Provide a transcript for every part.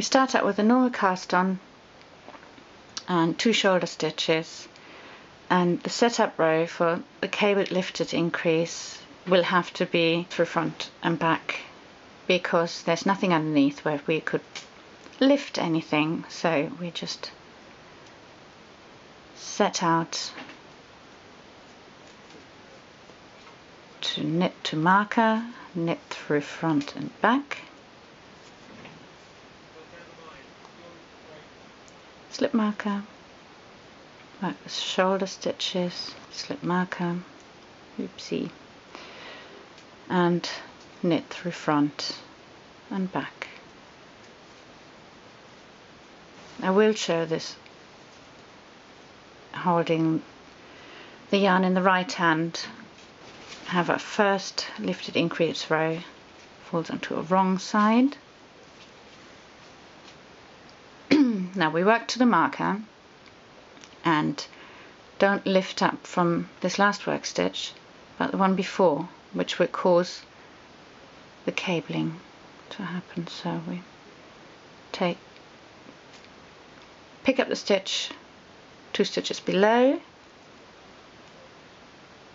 we start out with a normal cast on and two shoulder stitches. And the setup row for the cable lifted increase will have to be through front and back because there's nothing underneath where we could lift anything. So we just set out to knit to marker, knit through front and back, slip marker, work the shoulder stitches, slip marker, oopsie, and knit through front and back. I will show this holding the yarn in the right hand have a first lifted increase row falls onto a wrong side now we work to the marker and don't lift up from this last work stitch but the one before which will cause the cabling to happen. So we take pick up the stitch two stitches below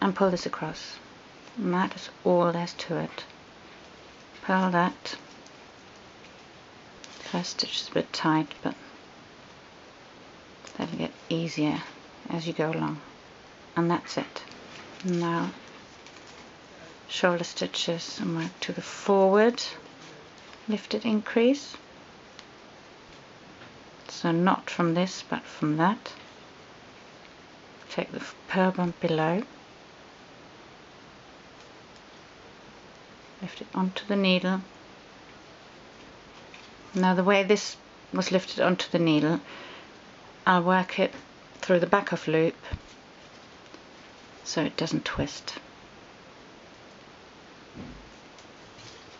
and pull this across. And that is all there's to it. Purl that first stitch is a bit tight but that'll get easier as you go along. And that's it. Now shoulder stitches and work to the forward. Lifted increase. So not from this but from that. Take the purl bump below. Lift it onto the needle. Now the way this was lifted onto the needle I'll work it through the back of loop so it doesn't twist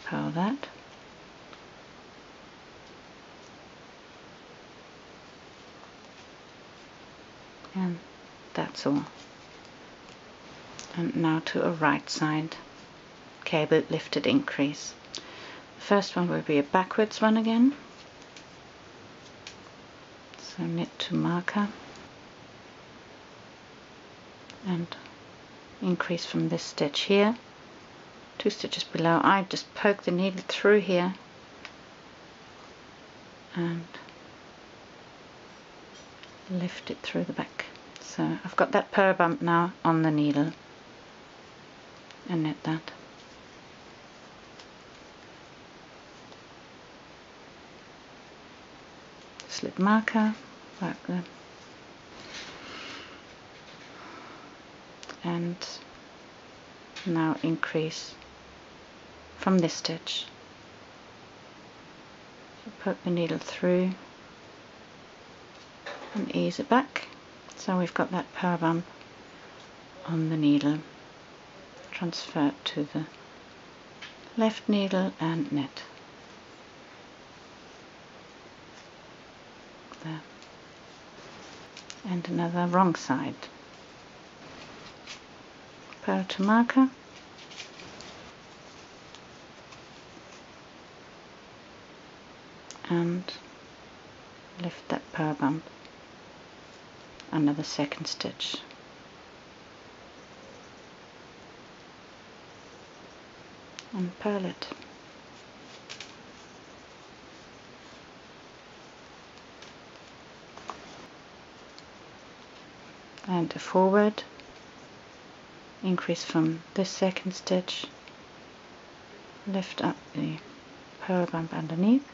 purl that and that's all and now to a right side cable lifted increase. The first one will be a backwards one again. So knit to marker and increase from this stitch here. Two stitches below. I just poke the needle through here and lift it through the back. So I've got that purl bump now on the needle. And knit that. Slip marker, work them, and now increase from this stitch. So put the needle through and ease it back. So we've got that purl bump on the needle. Transfer to the left needle and knit. there and another wrong side. Purl to marker and lift that purl bump. Another second stitch. And purl it and a forward. Increase from this second stitch. Lift up the purl bump underneath.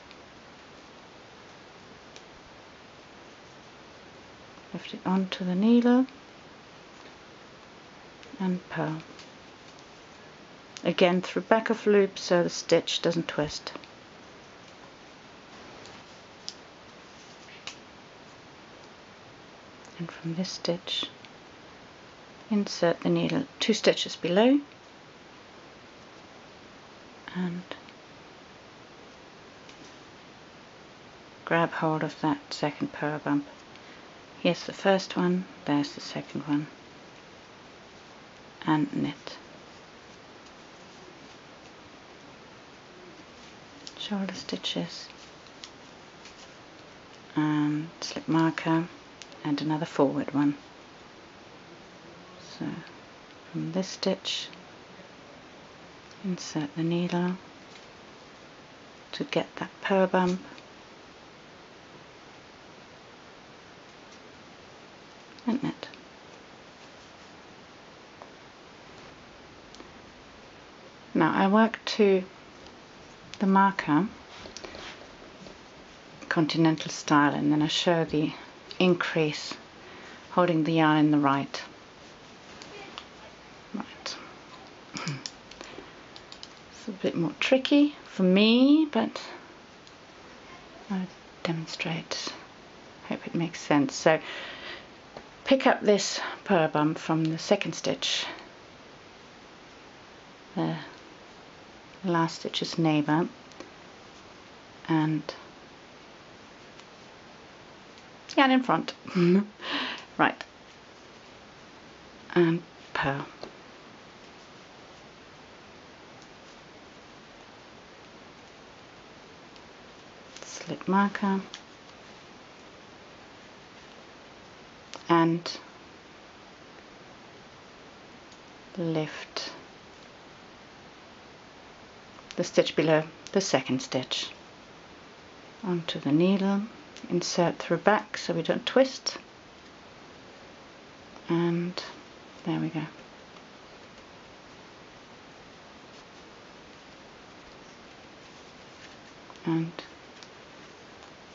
Lift it onto the needle. And purl again through back of loop so the stitch doesn't twist and from this stitch insert the needle two stitches below and grab hold of that second purl bump. Here's the first one, there's the second one and knit. Shoulder stitches and slip marker and another forward one so from this stitch insert the needle to get that purl bump and knit. Now I work to the marker continental style and then I show the increase holding the yarn in the right. Right. it's a bit more tricky for me but I'll demonstrate. Hope it makes sense. So pick up this purl bump from the second stitch. The last stitch is neighbour and yarn in front. Mm. right. Um, and purl. Slip marker. And lift the stitch below the second stitch onto the needle insert through back so we don't twist. And there we go. And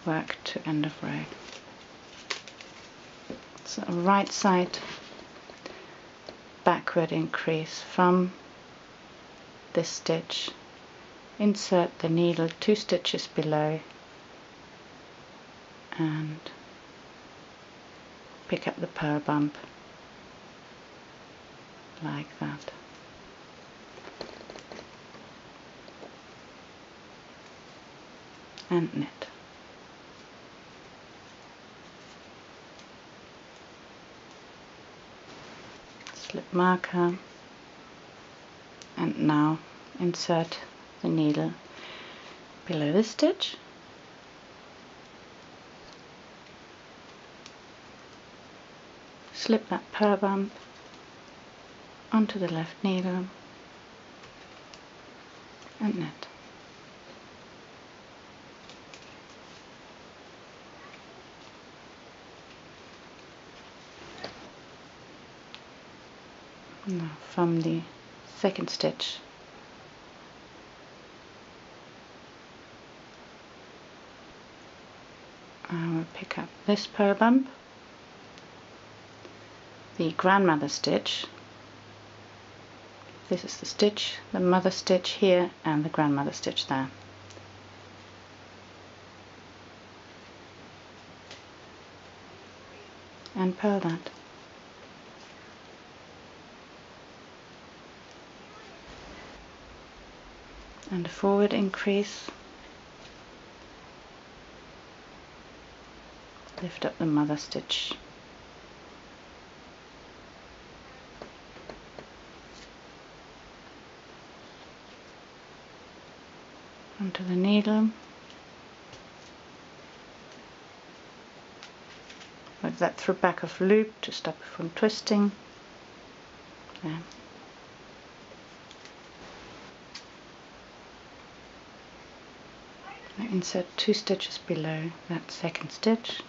work to end of row. So right side backward increase from this stitch. Insert the needle two stitches below and pick up the purl bump like that. And knit. Slip marker and now insert the needle below the stitch slip that purl bump onto the left needle and knit. Now from the second stitch. I will pick up this purl bump the grandmother stitch. This is the stitch, the mother stitch here and the grandmother stitch there. And purl that. And a forward increase. Lift up the mother stitch. Onto the needle. Like that through back of loop to stop it from twisting. I insert two stitches below that second stitch.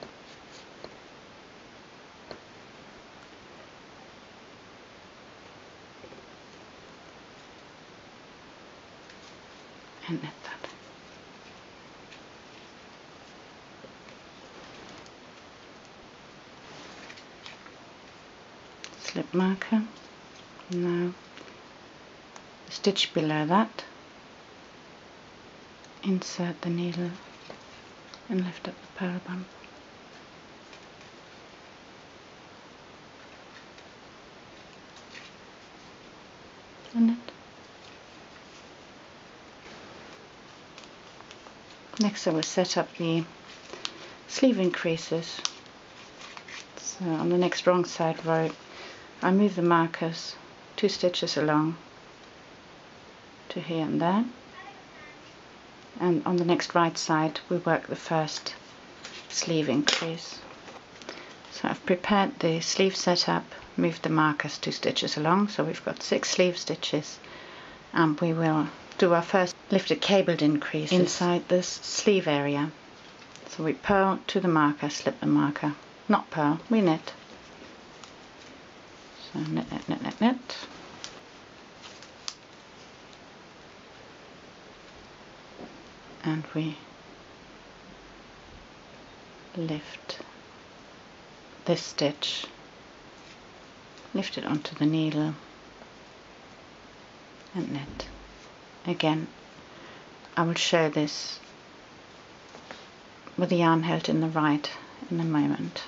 and knit that. Slip marker. Now stitch below that. Insert the needle and lift up the purl bump. And knit next I will set up the sleeve increases. So on the next wrong side row I move the markers two stitches along to here and there and on the next right side we work the first sleeve increase. So I've prepared the sleeve setup, moved the markers two stitches along, so we've got six sleeve stitches and we will do our first lifted cabled increase inside this sleeve area. So we purl to the marker, slip the marker, not purl, we knit. So knit, knit, knit. And we lift this stitch, lift it onto the needle and knit. Again, I will show this with the yarn held in the right in a moment.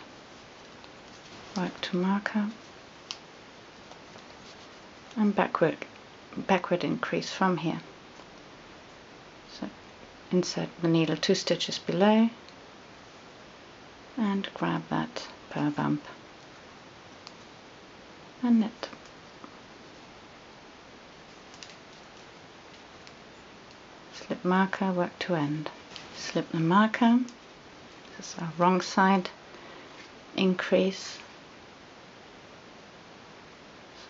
Work to marker and backward backward increase from here. So insert the needle two stitches below and grab that purl bump and knit. Slip marker, work to end. Slip the marker, this is our wrong side, increase.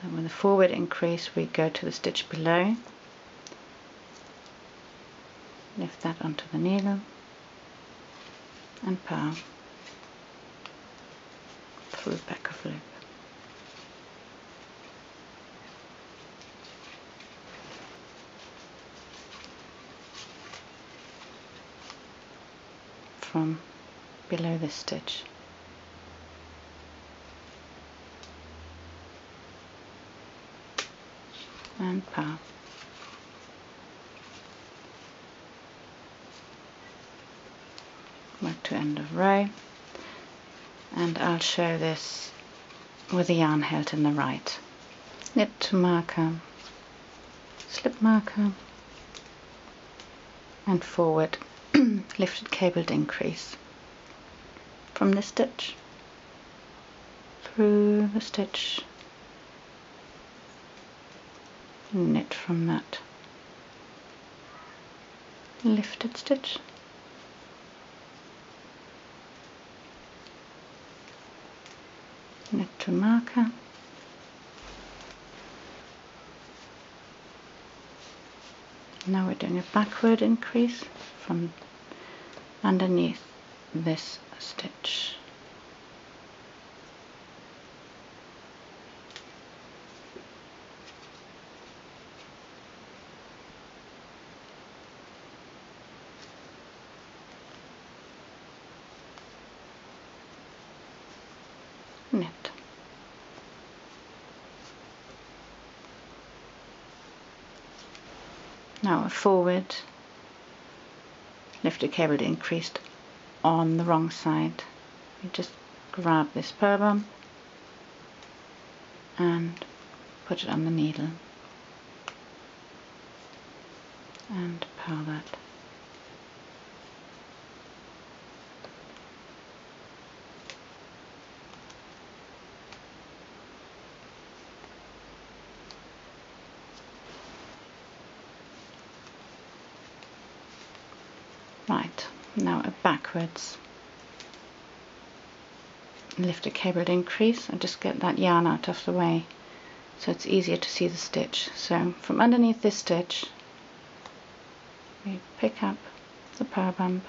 So with the forward increase we go to the stitch below, lift that onto the needle and purl through the back of loop. from below this stitch. Purl. Back to end of row. And I'll show this with the yarn held in the right. Knit to marker, slip marker. And forward. Lifted cabled increase. From the stitch. Through the stitch knit from that lifted stitch knit to marker now we're doing a backward increase from underneath this stitch. Now forward, forward lifted cable increased on the wrong side. You just grab this purl and put it on the needle and purl that. Right, now a backwards. Lifted cabled increase and just get that yarn out of the way so it's easier to see the stitch. So from underneath this stitch we pick up the purl bump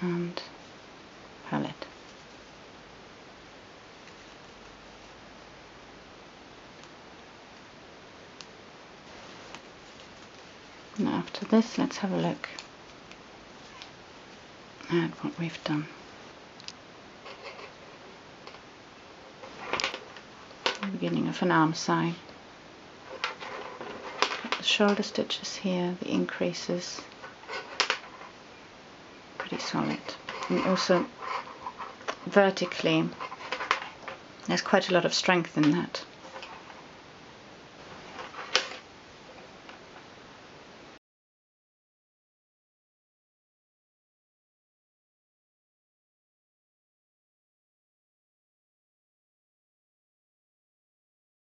and purl it. And after this, let's have a look at what we've done. The beginning of an arm side. The shoulder stitches here, the increases, pretty solid. And also vertically, there's quite a lot of strength in that.